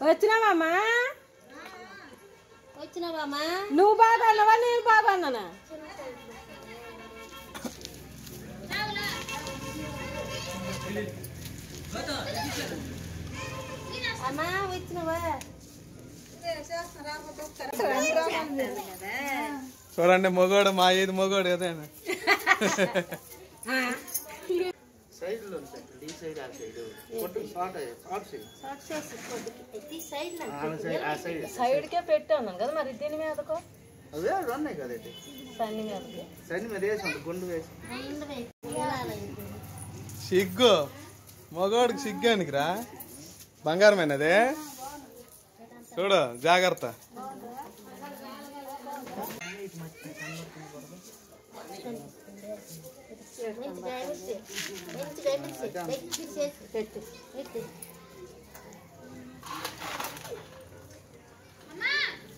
వచ్చినావమ్మా? వచ్చినావమ్మా? నువ్వు బాగా అన్నావా నేను బాగా అన్నానా? అమ్మా వచ్చినావా? చూడండి మొగోడు మా ఏది మొగోడు ఏదైనా. ఈ సైడ్ ఆ సైడ్. కొట్టు షార్ట్ షార్ట్ సైడ్ షార్ట్ చేసి కొద్దిగా ఈ సైడ్ ఆ సైడ్ ఆ సైడ్. సైడ్కే పెట్టాను కదా మరి దీని మీదకో? ఉన్నాయి కదండి సన్ని మీదకి. సైడ్ మీద వేసి గుండు వేసి. ముందు. సిగ్గు. మొగోడికి సిగ్గానికిరా బంగారమైనదే చూడు జాగ్రత్త. మంచిగా ఎమిర్చి. మంచిగా ఎమిర్చి. దగ్గర చేసి పెట్టు పెట్టు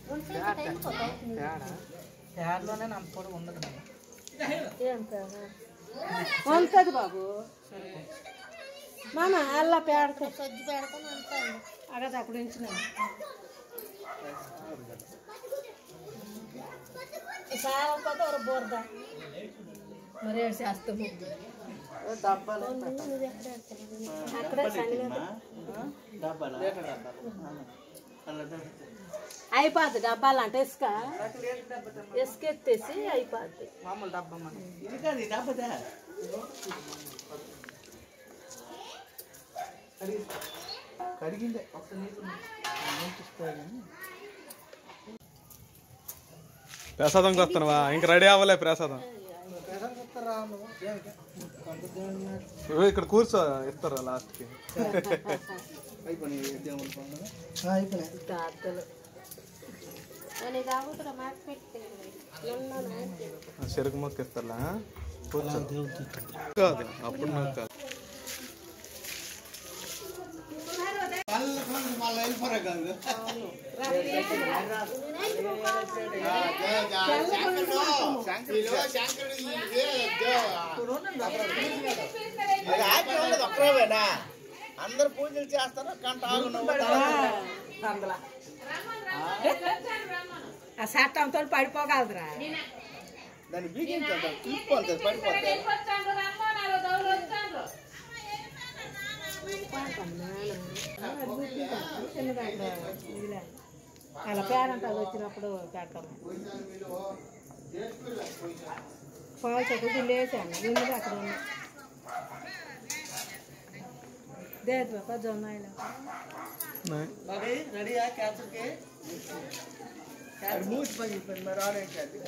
రెండు చేతులు తగ్గిపోతాయి. తేడా తేడలోనే నా పొడుగు ఉండదు కదా ఉంటుంది బాబు మామ అల్లా పేడతో సజ్జి పెడతాను అంటాను అక్కడ అక్కడ ఉంచిన సారకపోతే ఒక బోర్ద మరి అయిపోద్ది డబ్బాలు అంటే ఇసుక. ఇసుక ఎత్తేసి అయిపోద్ది. మామూలు డబ్బా డబ్బా కడిగిందే ఒక్క ప్రసాదంకి వస్తున్నావా ఇంక రెడీ అవ్వలే ప్రసాదం. ఇక్కడ కూర్చో ఇస్తారు లాస్ట్కి అయిపోయినాయి దేవుడి పనులు అయిపోయినాయి గాద్దలు నేను కాకుండా మాట పెట్టి చెరుకు మొక్క ఇస్తారా కూర్చో కాదు అప్పుడు నాకు కాదు వెళ్ళిపోరా కాదు ఒక్కరేనా అందరు పూజలు చేస్తారు కంట ఆగు నువ్వు అందులో ఆ చట్టంతో పడిపోగలదురా దాన్ని బీగించండి క్లిప్ అంతే పడిపోతుంది అలా పేరంటాలు వచ్చినప్పుడు పెడతాము పాలు చెట్టు లేచాను ఉంది అక్కడ ఉంది దేదు పాప జొన్న ఇలా. మరి రెడీయా క్యాన్సర్కి మూసి పగిలిపోయింది మరి ఆడేంటి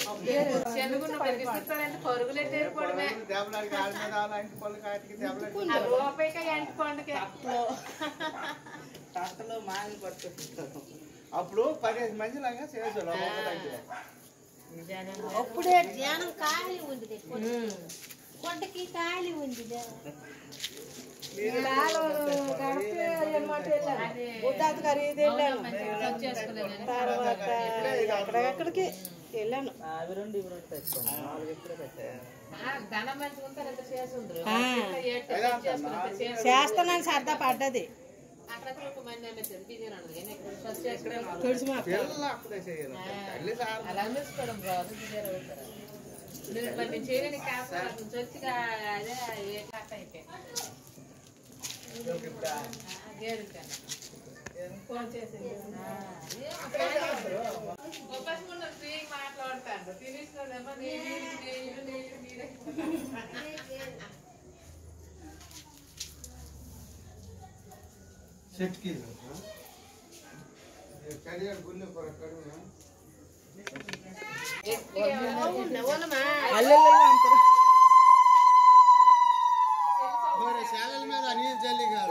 దేవలాడికి ఆడ మీద ఆడ ఇంటి పళ్ళు కాటికి దేవలాడికి తట్టలో మాంగి పట్టుకుంటారు అప్పుడు పదిహేను మంది లాగా చేసారు అప్పుడే ధ్యానం ఖాళీ ఉంది కొండకి ఖాళీ ఉంది లాలు గడిపి అన్నమాట వెళ్ళాను బుద్ధాత్ గారి వెళ్ళాను తర్వాత అక్కడెక్కడికి వెళ్ళాను పడ్డది. కొర కడుగునా శాలల మీద నీళ్ళు చల్లి కాదు మూడు नहीं चली गया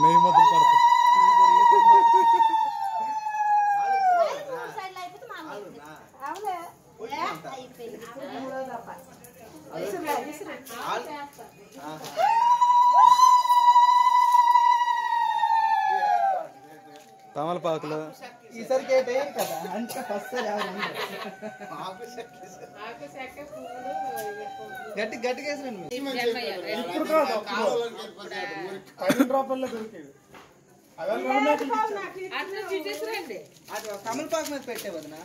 नहीं తమలపాకులు. కదా? అంటే ఫస్ట్. గట్టి గట్టిగా. ఇప్పుడు రూపాయల్లో తమలపాకు మీద పెట్టే వదిన?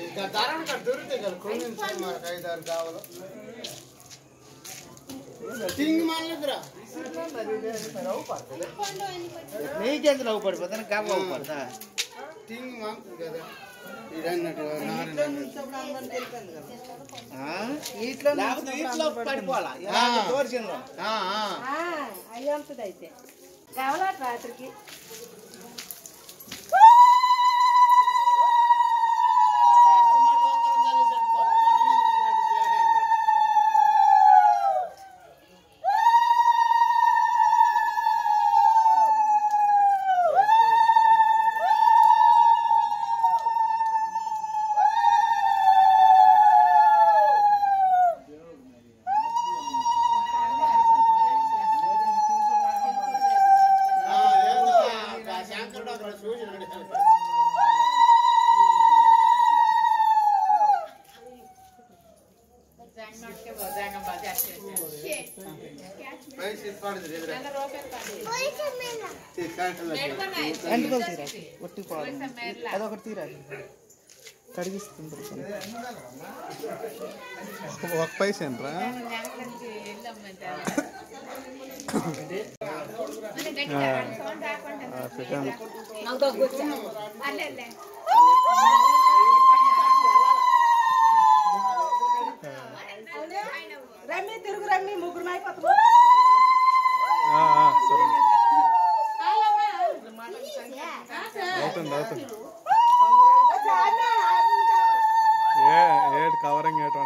ఇంకా ధర దొరికితే కదా. కొన్ని మనకు ఐదారు కావాలి? తింగి మాంతుంది కదా ఇదన్నట్టు ఇట్లా ఇట్లా పడిపోవాలా ఆ. తోర్చిందో అయ్యి ఉంటుంది అయితే కావాలా రాత్రికి అంటుకో తీరాలి ఒట్టి పోవాలి అదొకటి తీరాలి కడిగిస్తుంది ఒక పైసేనరా రమ్మి తిరుగు రమ్మి ముగ్గురు అయిపోతాము సరే. అవుతుంది అవుతుంది ఏ ఏడు కవరింగ్ ఏటు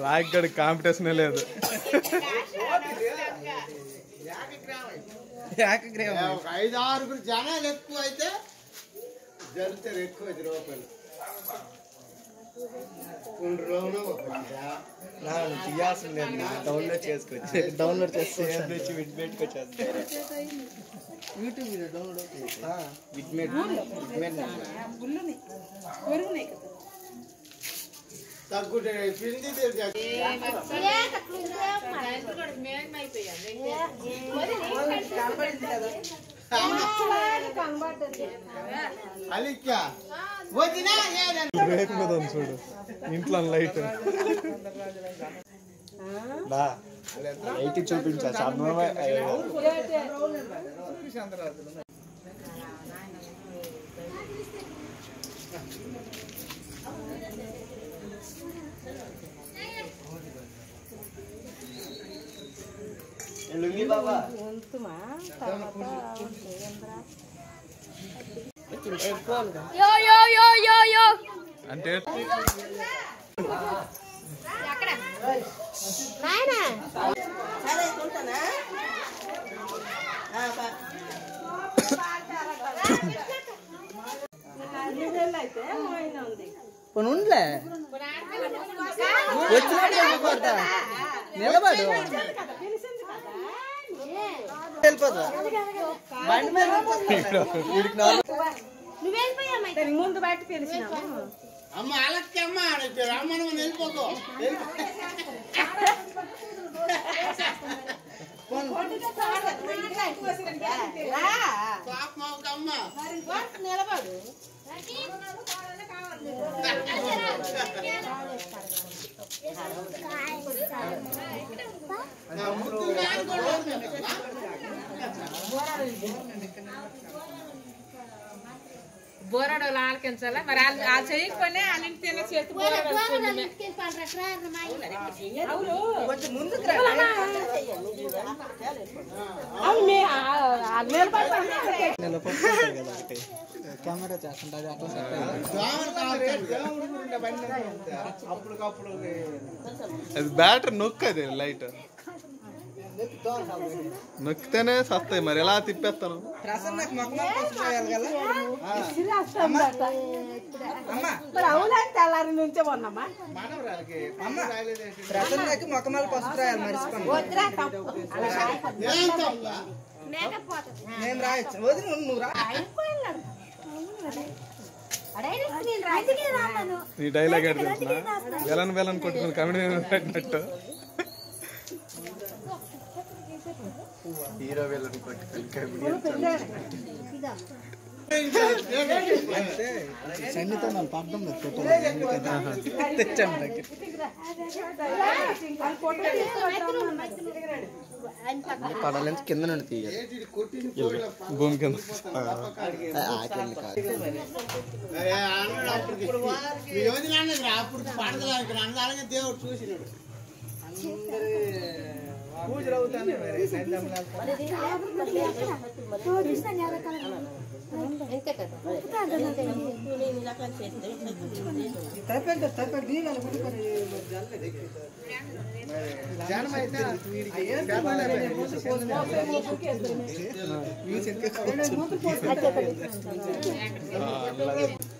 రాయగడి కాంపిటీషనే లేదు. ఐదు ఆరుగురు జనాలు ఎక్కువ అయితే జరుగుతారు ఎక్కువ ఐదు రూపాయలు తీయాల్సిన లేదు డౌన్లోడ్ చేసుకోవచ్చు డౌన్లోడ్ చేసుకోవచ్చు Vidmate YouTube video download Vidmate Vidmate తగ్గుంటే పిండి తెలిసి అలిక్కా వదినా ఏదన్నా రేపు మీద ఉంది చూడు ఇంట్లో లైట్ ఎయిటీ చూపించా సాధారణంగా లుంగి బాబా ఉంటుమా తర్వాత ఉంటే ఏంద్రా అంటే అయితే మోయిన ఉంది పోనీ ఉండలే వచ్చినట్టు వెళ్ళిపోతా నిలబడు వెళ్ళిపోతా బండి మీద వెళ్ళిపోతా. ముందు బయట పిలిచినాము అమ్మ రమ్మని అమ్మ నిలబడు ముద్దు కాదు కూడా బోరాడోళ్ళు ఆలకించాలా మరి వాళ్ళు వాళ్ళు చేయకపోయినా వాళ్ళ ఇంటి తిన్న చేతి బోరాడోళ్ళు పుణ్యమే. కొంచెం ముందుకు రండి. అవును మీ నిలబడి కెమెరా చేస్తుంటే అది అట్లా సెట్ దోమలు కావాలి, దోమలు గురించి అవన్నీ ఉంటాయి. అప్పటికప్పుడు అది బ్యాటరీ నొక్కు అది లైట్ నొక్కితేనే సస్తాయి మరి. ఎలా తిప్పేస్తాను? ప్రసన్నకు రాయాలి తెల్లారి నుంచే ఉన్నామా ప్రసన్నకి మొక్కమాల పసుపు నేను రాయొచ్చు? వదిలి నువ్వు- నీ డైలాగ్ వెలన్ వెలన్ కొట్టుకుని కమెడీ పెట్టినట్టు. హీరో వెళ్ళని కొట్టుకుని సన్నితో మనం పడ్డం తెచ్చాను దగ్గర పడాలని కింద నుండి తీయాలి భూమి కింద पूछ रहा होता ना मेरे दम लाल तो रिश्ता नहीं आ रहा इनके कहता पता नहीं तू नहीं मिला कर से तपक तपक दी गल मुझे कर जान ले देख जान में इतना ये बना रहे हैं मुझे पोस्ट हाँ। हाँ। हाँ, मतलब पोस्ट के अंदर में ये चल के अच्छा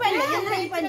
పది పది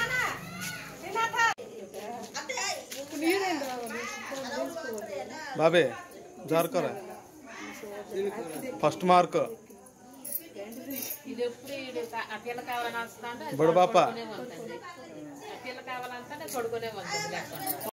బాబే జారుకోరా. First mark. బడు ఎప్పుడు